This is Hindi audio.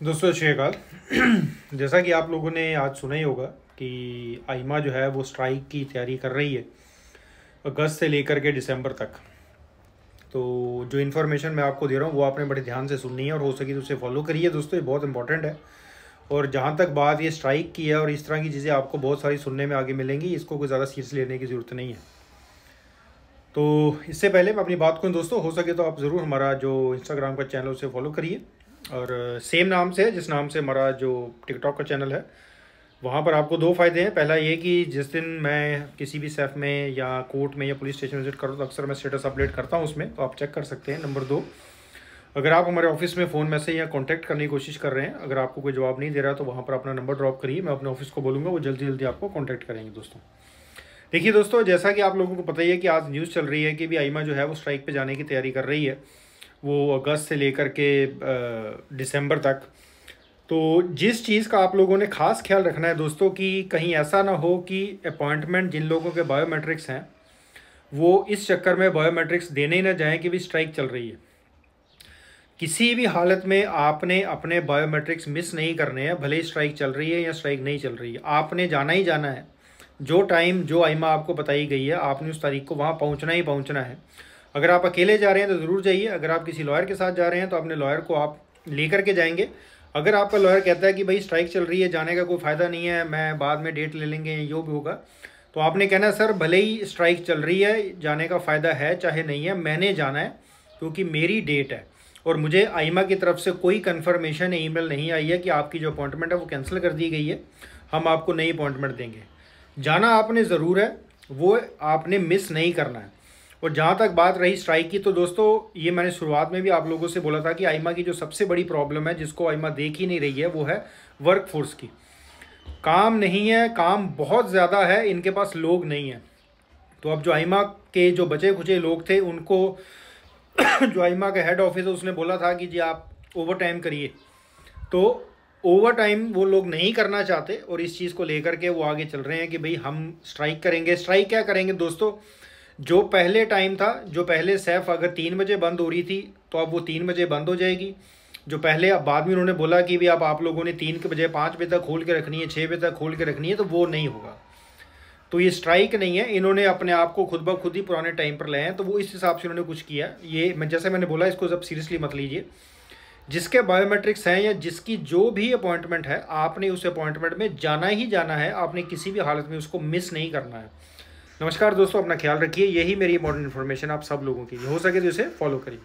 दोस्तों श्रीकाल जैसा कि आप लोगों ने आज सुना ही होगा कि आइमा जो है, वो स्ट्राइक की तैयारी कर रही है अगस्त से लेकर के दिसंबर तक। तो जो इन्फॉर्मेशन मैं आपको दे रहा हूँ, वो आपने बड़े ध्यान से सुननी है और हो सके तो उसे फॉलो करिए दोस्तों, ये बहुत इंपॉर्टेंट है। और जहाँ तक बात ये स्ट्राइक की है और इस तरह की चीज़ें आपको बहुत सारी सुनने में आगे मिलेंगी, इसको कोई ज़्यादा सीरियस लेने की ज़रूरत नहीं है। तो इससे पहले मैं अपनी बात करूँ दोस्तों, हो सके तो आप ज़रूर हमारा जो इंस्टाग्राम का चैनल उसे फॉलो करिए। और सेम नाम से, जिस नाम से हमारा जो टिकटॉक का चैनल है, वहाँ पर आपको दो फ़ायदे हैं। पहला ये कि जिस दिन मैं किसी भी सेफ़ में या कोर्ट में या पुलिस स्टेशन विज़िट करूँ तो अक्सर मैं स्टेटस अपडेट करता हूँ उसमें तो आप चेक कर सकते हैं नंबर दो। अगर आप हमारे ऑफ़िस में फ़ोन मैसेज या कॉन्टैक्ट करने की कोशिश कर रहे हैं, अगर आपको कोई जवाब नहीं दे रहा तो वहाँ पर अपना नंबर ड्रॉप करिए, मैं अपने ऑफ़िस को बोलूँगा, वो जल्दी जल्दी आपको कॉन्टैक्ट करेंगे, दोस्तों। देखिए दोस्तों, जैसा कि आप लोगों को पता ही है कि आज न्यूज़ चल रही है कि भी आईमा जो है वो स्ट्राइक पर जाने की तैयारी कर रही है। वो अगस्त से लेकर के दिसंबर तक। तो जिस चीज़ का आप लोगों ने ख़ास ख्याल रखना है दोस्तों कि कहीं ऐसा ना हो कि अपॉइंटमेंट जिन लोगों के बायोमेट्रिक्स हैं, वो इस चक्कर में बायोमेट्रिक्स देने ही ना जाएँ कि भी स्ट्राइक चल रही है। किसी भी हालत में आपने अपने बायोमेट्रिक्स मिस नहीं करने हैं, भले ही स्ट्राइक चल रही है या स्ट्राइक नहीं चल रही। है आपने जाना ही जाना है। जो टाइम, जो आइमा आपको बताई गई है, आपने उस तारीख को वहाँ पहुँचना ही पहुँचना है। अगर आप अकेले जा रहे हैं तो ज़रूर जाइए। अगर आप किसी लॉयर के साथ जा रहे हैं तो अपने लॉयर को आप लेकर के जाएँगे। अगर आपका लॉयर कहता है कि भाई स्ट्राइक चल रही है, जाने का कोई फ़ायदा नहीं है, मैं बाद में डेट ले लेंगे जो भी होगा। तो आपने कहना, सर, भले ही स्ट्राइक चल रही है, जाने का फ़ायदा है, चाहे नहीं है, मैंने जाना है, क्योंकि मेरी डेट है। और मुझे आइमा की तरफ़ से कोई कन्फर्मेशन ईमेल नहीं आई है कि आपकी जो अपॉइंटमेंट है वो कैंसिल कर दी गई है। हम आपको नई अपॉइंटमेंट देंगे। जाना आपने ज़रूर है, वो आपने मिस नहीं करना है। और जहाँ तक बात रही स्ट्राइक की तो दोस्तों, ये मैंने शुरुआत में भी आप लोगों से बोला था कि आइमा की जो सबसे बड़ी प्रॉब्लम है, जिसको आइमा देख ही नहीं रही है, वो है वर्क फोर्स की। काम नहीं है, काम बहुत ज़्यादा है, इनके पास लोग नहीं हैं। तो अब जो आइमा के जो बचे खुचे लोग थे, उनको जो आइमा का हेड ऑफ़िस है उसने बोला था कि जी आप ओवर टाइम करिए। तो ओवर टाइम वो लोग नहीं करना चाहते और इस चीज़ को लेकर के वो आगे चल रहे हैं कि भाई हम स्ट्राइक करेंगे। स्ट्राइक क्या करेंगे दोस्तों? जो पहले टाइम था, जो पहले सैफ अगर तीन बजे बंद हो रही थी तो अब वो तीन बजे बंद हो जाएगी। जो पहले अब बाद में उन्होंने बोला कि भी अब आप लोगों ने तीन के बजे, पाँच बजे तक खोल के रखनी है छः बजे तक खोल के रखनी है तो वो नहीं होगा। तो ये स्ट्राइक नहीं है। इन्होंने अपने आप को खुद ब खुद ही पुराने टाइम पर लाए हैं तो वो इस हिसाब से उन्होंने कुछ किया। ये मैं, जैसे मैंने बोला, इसको जब सीरियसली मत लीजिए। जिसके बायोमेट्रिक्स हैं या जिसकी जो भी अपॉइंटमेंट है, आपने उस अपॉइंटमेंट में जाना ही जाना है, आपने किसी भी हालत में उसको मिस नहीं करना है। नमस्कार दोस्तों, अपना ख्याल रखिए। यही मेरी इंपॉर्टेंट इन्फॉर्मेशन आप सब लोगों की हो सके तो इसे फॉलो करिए।